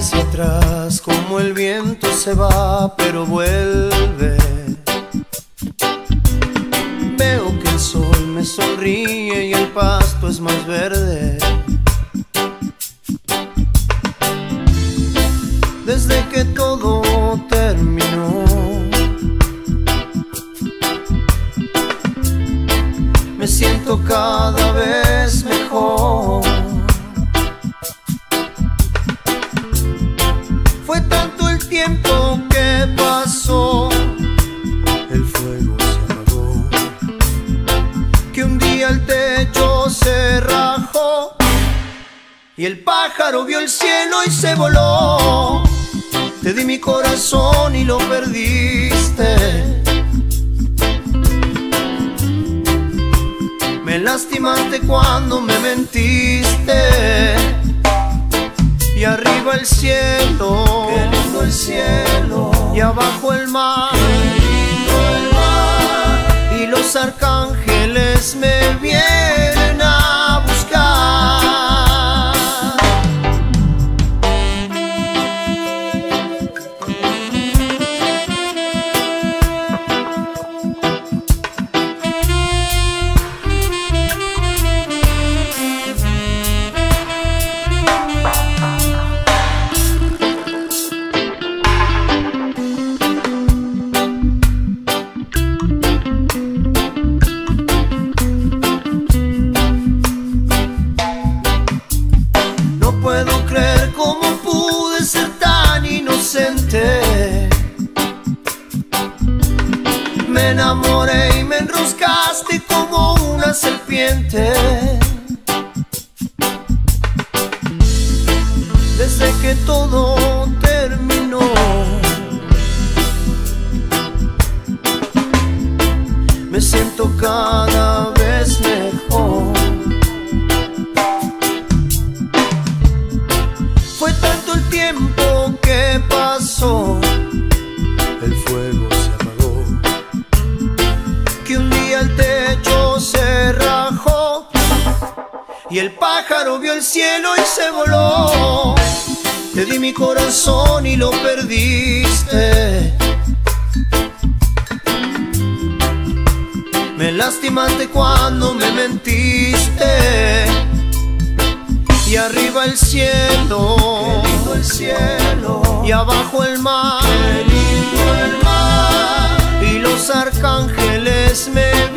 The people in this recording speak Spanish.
hacia atrás, como el viento se va, pero vuelve. Veo que el sol me sonríe y el pasto es más verde. Desde que todo pasó, el fuego se apagó, que un día el techo se rajó. Y el pájaro vio el cielo y se voló. Te di mi corazón y lo perdiste. Me lastimaste cuando me mentiste. Y arriba el cielo, Qué lindo el cielo, y abajo el mar, y los arcángeles me vienen Me enamoré y me enroscaste como una serpiente. Y el pájaro vio el cielo y se voló. Te di mi corazón y lo perdiste. Me lastimaste cuando me mentiste y arriba el cielo, Qué lindo el cielo, y abajo el mar, qué lindo el mar. y los arcángeles me